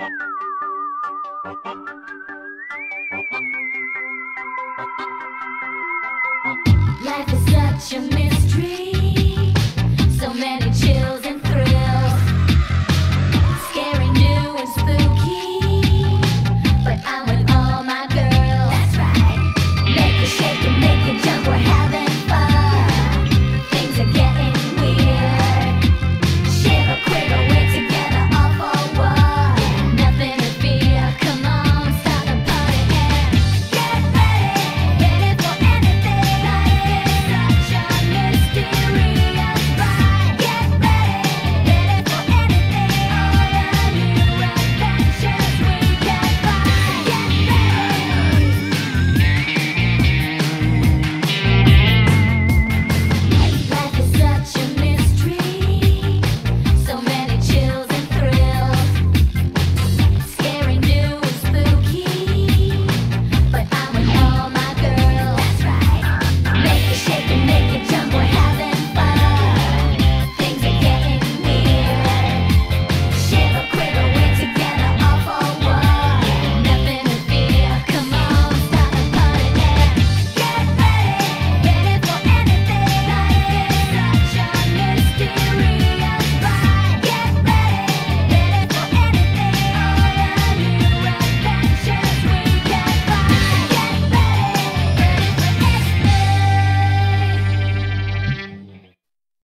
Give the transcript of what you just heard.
Life is such a mystery.